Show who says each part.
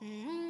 Speaker 1: 嗯。